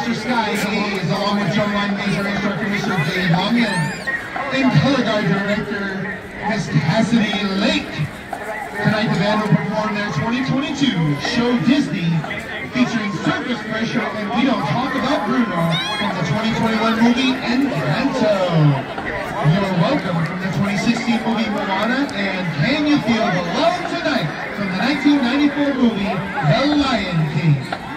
Mr. Sky Hayes, along with drumline major director Mr. Dave Onion, and color guard director Ms. Cassidy Lake. Tonight the band will perform their 2022 show Disney featuring Surface Pressure and We Don't Talk About Bruno from the 2021 movie Encanto. You are welcome from the 2016 movie Moana and Can You Feel the Love Tonight from the 1994 movie The Lion King.